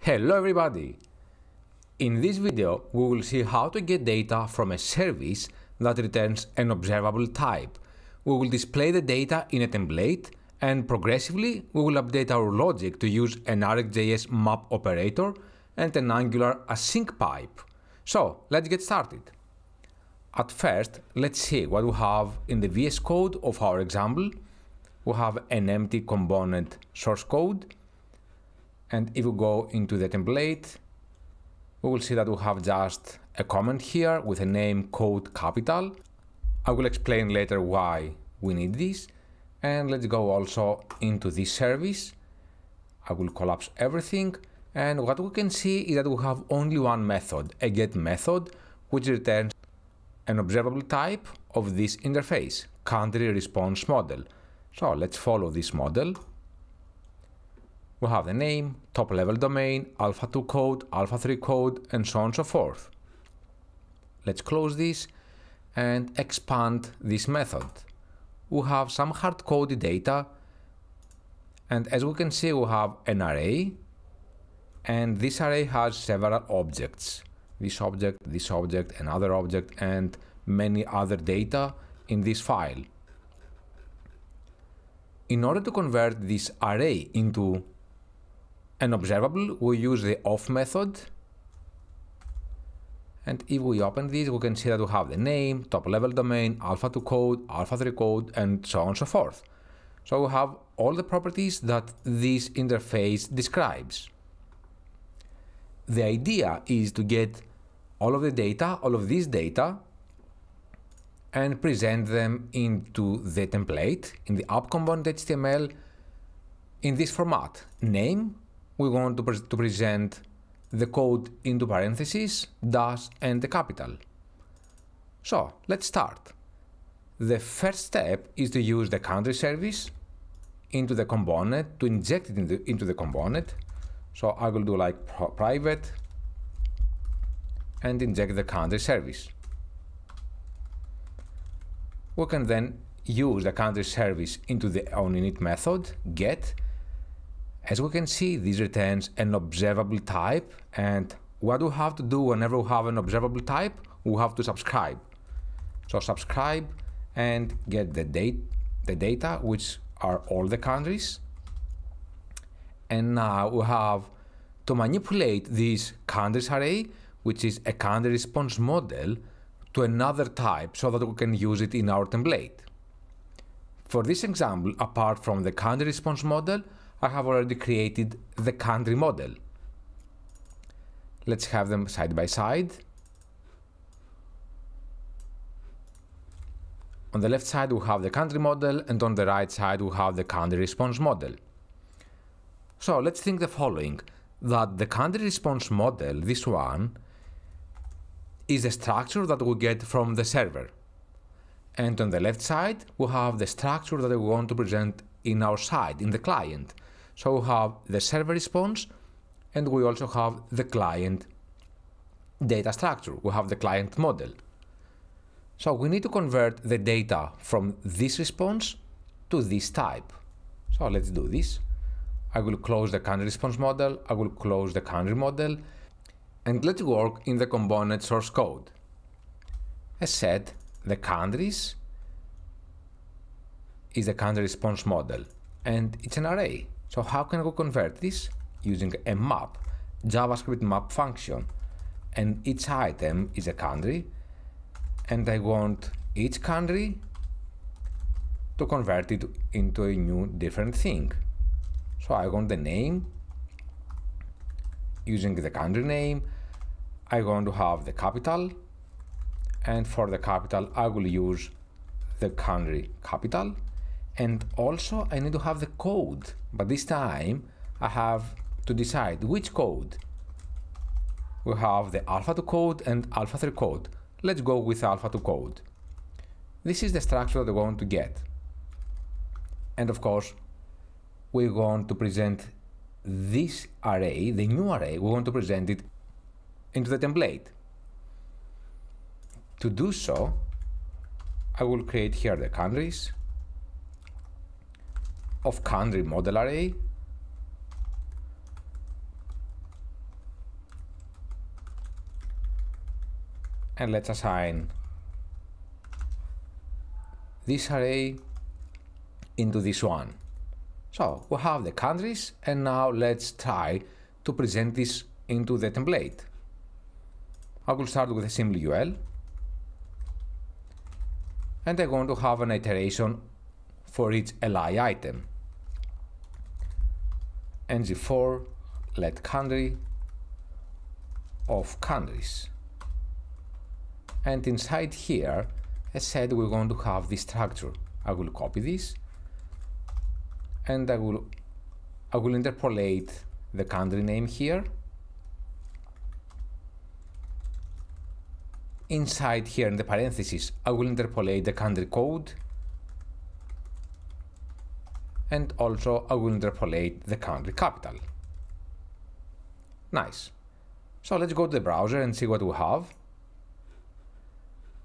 Hello everybody! In this video we will see how to get data from a service that returns an observable type. We will display the data in a template and progressively we will update our logic to use an RxJS map operator and an Angular async pipe. So let's get started. At first, let's see what we have in the VS Code of our example. We have an empty component source code and if we go into the template, we will see that we have just a comment here with a name code capital. I will explain later why we need this. And let's go also into this service. I will collapse everything. And what we can see is that we have only one method, a get method, which returns an observable type of this interface, country response model. So let's follow this model we have the name, top level domain, alpha2 code, alpha3 code, and so on and so forth. Let's close this and expand this method. We have some hard-coded data, and as we can see, we have an array, and this array has several objects. This object, this object, another object, and many other data in this file. In order to convert this array into an observable, we use the of method. And if we open this, we can see that we have the name, top level domain, alpha2 code, alpha3 code, and so on and so forth. So we have all the properties that this interface describes. The idea is to get all of the data, all of this data, and present them into the template in the app component HTML in this format, name, we want to, pre to present the code into parentheses, dash, and the capital. So let's start. The first step is to use the country service into the component to inject it into, into the component. So I will do like private and inject the country service. We can then use the country service into the onInit method get as we can see, this returns an observable type, and what we have to do whenever we have an observable type, we have to subscribe. So subscribe and get the date, the data, which are all the countries. And now we have to manipulate this countries array, which is a country response model, to another type so that we can use it in our template. For this example, apart from the country response model, I have already created the country model. Let's have them side by side. On the left side we have the country model and on the right side we have the country response model. So let's think the following, that the country response model, this one, is the structure that we get from the server. And on the left side, we have the structure that we want to present in our side, in the client. So we have the server response and we also have the client data structure. We have the client model. So we need to convert the data from this response to this type. So let's do this. I will close the country response model, I will close the country model, and let's work in the component source code. As said, the countries is the country response model, and it's an array. So how can we convert this? Using a map, JavaScript map function. And each item is a country. And I want each country to convert it into a new different thing. So I want the name using the country name. I want to have the capital. And for the capital, I will use the country capital and also I need to have the code, but this time I have to decide which code. We have the alpha2 code and alpha3 code. Let's go with alpha2 code. This is the structure that we want to get. And of course, we want to present this array, the new array, we want to present it into the template. To do so, I will create here the countries, of country model array and let's assign this array into this one. So we have the countries and now let's try to present this into the template. I will start with a simple UL and I'm going to have an iteration for each li item. ngFor let country of countries. And inside here, I said, we're going to have this structure. I will copy this and I will I will interpolate the country name here. Inside here in the parentheses, I will interpolate the country code and also I will interpolate the country capital. Nice. So let's go to the browser and see what we have.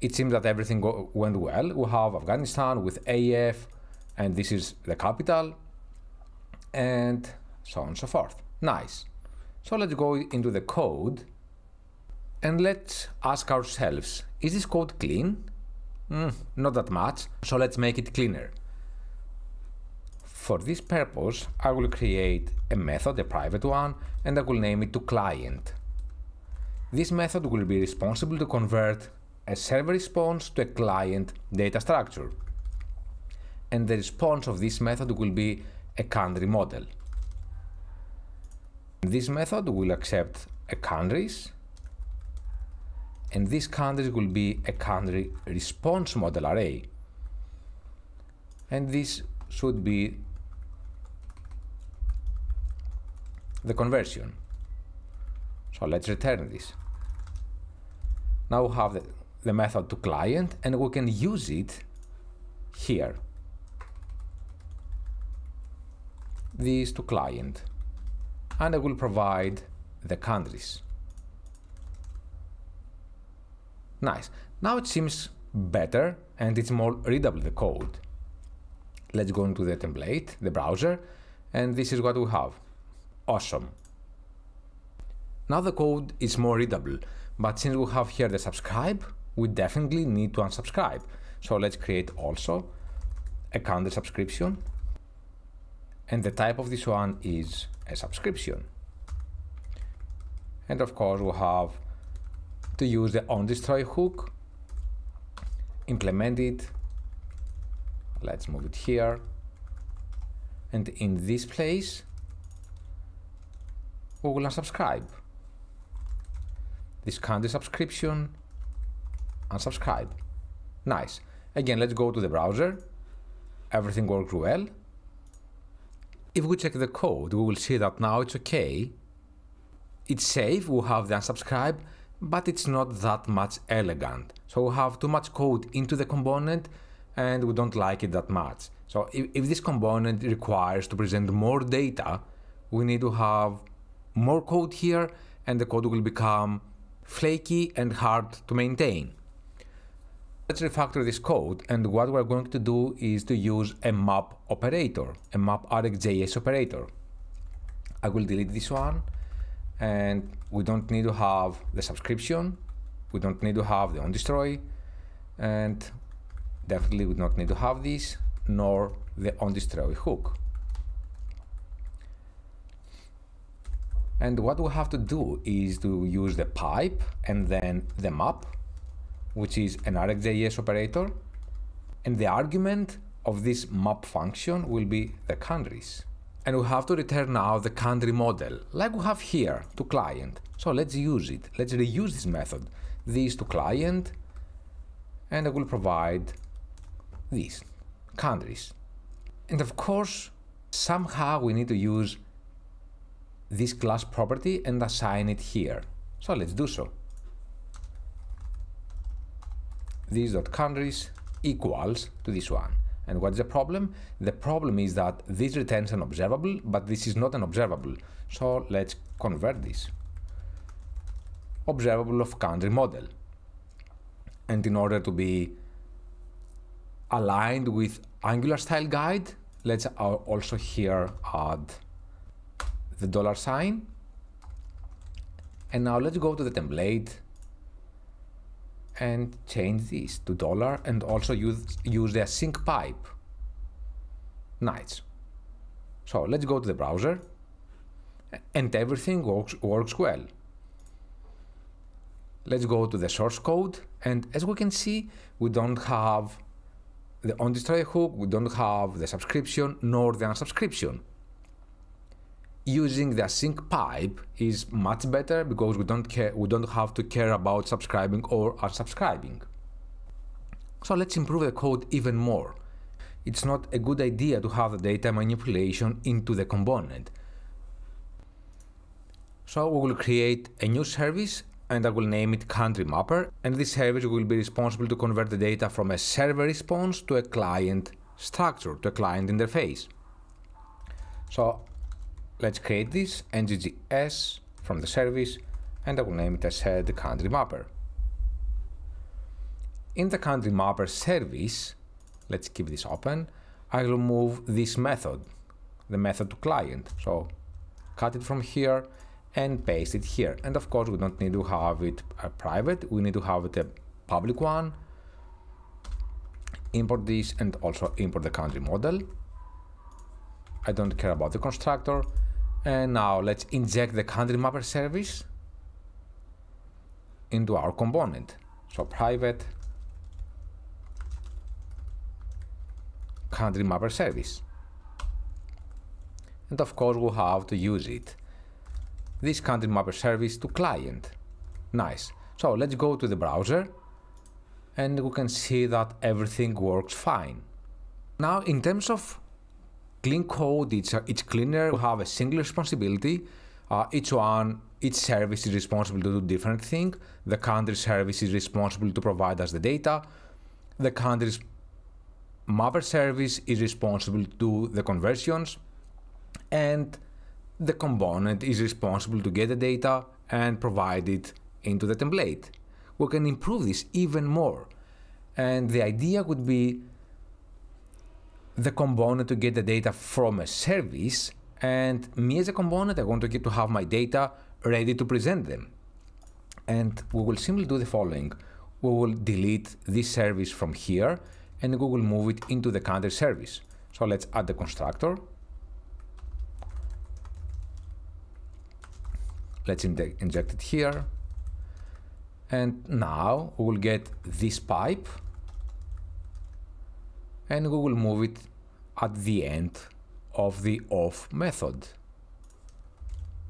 It seems that everything went well. We have Afghanistan with AF, and this is the capital, and so on and so forth. Nice. So let's go into the code and let's ask ourselves, is this code clean? Mm, not that much, so let's make it cleaner. For this purpose, I will create a method, a private one, and I will name it to client. This method will be responsible to convert a server response to a client data structure. And the response of this method will be a country model. This method will accept a countries and this countries will be a country response model array. And this should be the conversion. So let's return this. Now we have the, the method to client and we can use it here. This to client. And I will provide the countries. Nice. Now it seems better and it's more readable, the code. Let's go into the template, the browser, and this is what we have. Awesome. Now the code is more readable, but since we have here the subscribe, we definitely need to unsubscribe. So let's create also a country subscription. And the type of this one is a subscription. And of course we have to use the onDestroy hook, implement it. Let's move it here. And in this place, we will unsubscribe. This country subscription, unsubscribe. Nice. Again, let's go to the browser. Everything works well. If we check the code, we will see that now it's okay. It's safe, we have the unsubscribe, but it's not that much elegant. So we have too much code into the component and we don't like it that much. So if, if this component requires to present more data, we need to have more code here and the code will become flaky and hard to maintain. Let's refactor this code and what we're going to do is to use a map operator, a map RxJS operator. I will delete this one and we don't need to have the subscription, we don't need to have the onDestroy and definitely we don't need to have this nor the onDestroy hook. And what we have to do is to use the pipe and then the map, which is an RxJS operator. And the argument of this map function will be the countries. And we have to return now the country model, like we have here to client. So let's use it. Let's reuse this method. This to client, and I will provide these countries. And of course, somehow we need to use this class property and assign it here. So let's do so. This dot countries equals to this one. And what's the problem? The problem is that this returns an observable, but this is not an observable. So let's convert this. Observable of country model. And in order to be aligned with Angular style guide, let's also here add the dollar sign. And now let's go to the template and change this to dollar and also use, use the async pipe. Nice. So let's go to the browser and everything works, works well. Let's go to the source code and as we can see, we don't have the on destroy hook, we don't have the subscription nor the unsubscription. Using the async pipe is much better because we don't care we don't have to care about subscribing or unsubscribing. So let's improve the code even more. It's not a good idea to have the data manipulation into the component. So we will create a new service and I will name it country mapper and this service will be responsible to convert the data from a server response to a client structure, to a client interface. So let's create this nggs from the service and I will name it as uh, the country mapper. In the country mapper service, let's keep this open, I will move this method, the method to client. So cut it from here and paste it here. And of course, we don't need to have it a private. We need to have it a public one. Import this and also import the country model. I don't care about the constructor. And now let's inject the country mapper service into our component. So private country mapper service. And of course, we'll have to use it this country mapper service to client. Nice. So let's go to the browser and we can see that everything works fine. Now in terms of clean code, it's, uh, it's cleaner, we have a single responsibility. Uh, each one, each service is responsible to do different thing. The country service is responsible to provide us the data. The country's mapper service is responsible to do the conversions. And the component is responsible to get the data and provide it into the template. We can improve this even more. And the idea would be the component to get the data from a service and me as a component, I want to get to have my data ready to present them. And we will simply do the following. We will delete this service from here and we will move it into the country service. So let's add the constructor Let's inject it here. And now we will get this pipe and we will move it at the end of the of method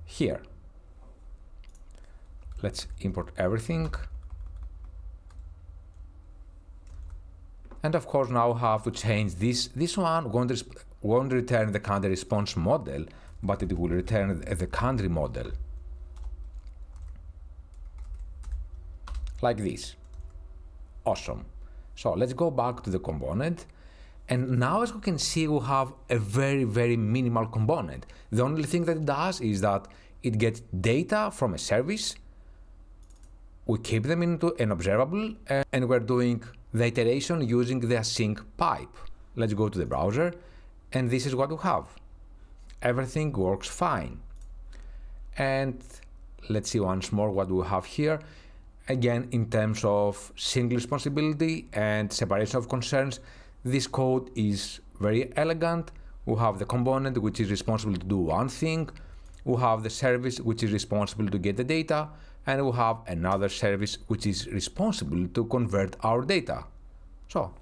here. Let's import everything. And of course now have to change this. This one won't, won't return the country response model, but it will return the country model. like this. Awesome. So let's go back to the component. And now as we can see, we have a very, very minimal component. The only thing that it does is that it gets data from a service. We keep them into an observable uh, and we're doing the iteration using the async pipe. Let's go to the browser and this is what we have. Everything works fine. And let's see once more what we have here again, in terms of single responsibility and separation of concerns, this code is very elegant. We have the component which is responsible to do one thing. We have the service which is responsible to get the data. And we have another service which is responsible to convert our data. So,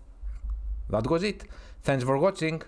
that was it. Thanks for watching.